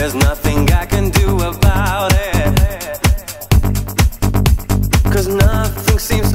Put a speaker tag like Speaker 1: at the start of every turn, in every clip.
Speaker 1: There's nothing I can do about it. Cause nothing seems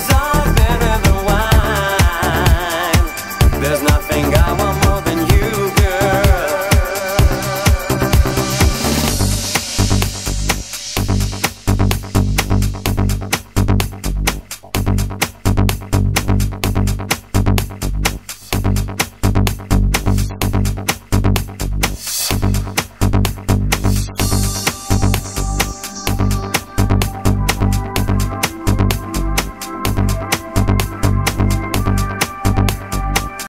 Speaker 1: Cause I'm